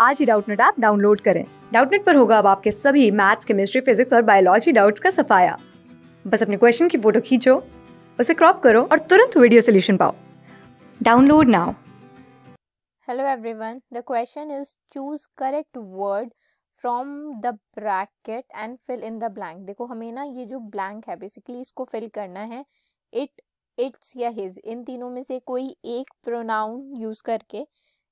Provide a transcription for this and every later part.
आज ही Doubtnut app download करें डाउटनेट पर होगा अब आपके सभी मैथ्स केमिस्ट्री फिजिक्स और बायोलॉजी डाउट्स का सफाया बस अपने क्वेश्चन की फ़ोटो खींचो उसे क्रॉप करो और तुरंत वीडियो सोल्यूशन पाओ download now Hello everyone. The question is choose correct word from the bracket and fill in the blank. देखो हमें ना ये जो blank है basically इसको fill करना है it, its या his इन तीनों में से कोई एक pronoun use करके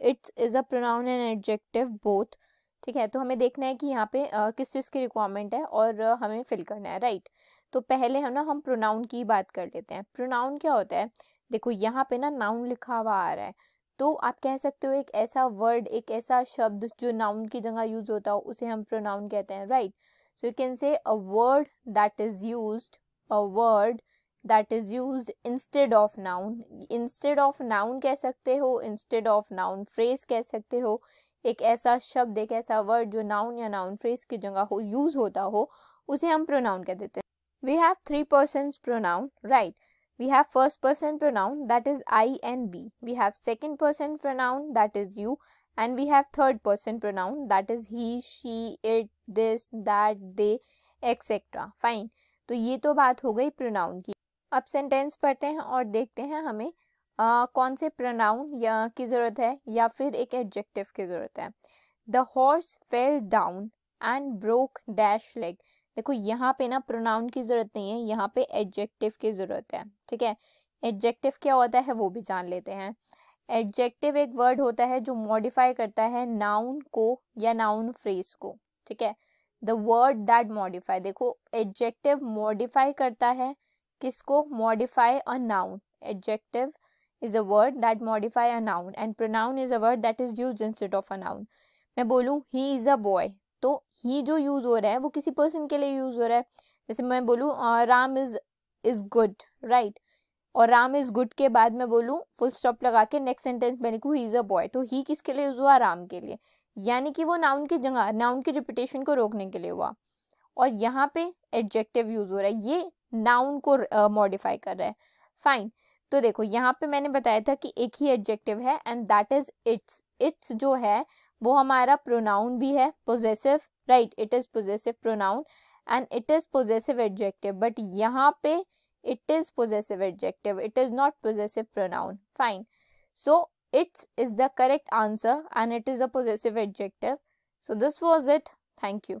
it's is a pronoun and adjective both ठीक है? तो हमें देखना है कि यहाँ पे uh, किस चीज़ की रिक्वायरमेंट है और uh, हमें फिल करना है राइट? तो पहले हम ना हम प्रोनाउन की बात कर लेते हैं। प्रोनाउन क्या होता है? देखो यहाँ पे ना नाउन लिखा हुआ आ रहा है। तो आप कह सकते हो एक ऐसा वर्ड एक ऐसा शब्द जो नाउन की जगह यूज़ होता हो उसे हम प्रोनाउन कहते हैं right? So you can say a word that is use a word that is use instead of noun instead of noun कह सकते हो इंस्टेड ऑफ़ नाउन फ्रेज कह सकते हो। एक ऐसा शब्द, एक ऐसा वर्ड जो नाउन या नाउन फ्रेज की जगह हो यूज़ होता हो, उसे हम प्रोनाउन कह देते हैं। We have three person pronoun right we have first person pronoun, that is i and b. We have second person pronoun, that is you. And we have third person pronoun, that is he, she, it, this, that, they etc fine. तो ये तो बात हो गई pronoun की। अब sentence पढ़ते हैं और देखते हैं हमें आ, कौन से प्रोनाउन या की ज़रूरत है या फिर एक एडजेक्टिव की ज़रूरत है। The horse fell down and broke dash leg देखो यहाँ पे ना प्रोनाउन की ज़रूरत नहीं है यहाँ पे एडजेक्टिव की ज़रूरत है ठीक है? एडजेक्टिव क्या होता है वो भी जान लेते हैं। एडजेक्टिव एक वर्ड होता है जो मॉडिफाई करता है नाउन को या नाउन फ्रेज को ठीक है? द वर्ड दैट मॉडिफाई देखो एडजेक्टिव मॉडिफाई करता है किसको modify a noun adjective is a word that modify a noun and pronoun is a word that is use instead of a noun मैं बोलूँ he is a boy तो ही जो use हो रहा है, वो किसी पर्सन के लिए यूज़ हो रहा है। जैसे मैं बोलूँ Ram is is good right और राम इज़ गुड के बाद मैं बोलूँ फुल स्टॉप लगा के नेक्स्ट सेंटेंस में लिखूँ ही इज़ अ बॉय तो ही किसके लिए यूज़ हुआ? राम के लिए। यानी कि वो नाउन की जगह नाउन की रिपीटेशन को रोकने के लिए हुआ। और यहाँ पे एडजेक्टिव यूज़ हो रहा है। ये नाउन को मॉडिफाई uh, कर रहा है। फाइन तो देखो यहाँ पे मैंने बताया था कि एक ही एडजेक्टिव है and that is its its जो है वो हमारा प्रोनाउन भी है possessive right it is possessive pronoun and it is possessive adjective but यहाँ पे it is possessive adjective it is not possessive pronoun fine so its is the correct answer and it is a possessive adjective so this was it thank you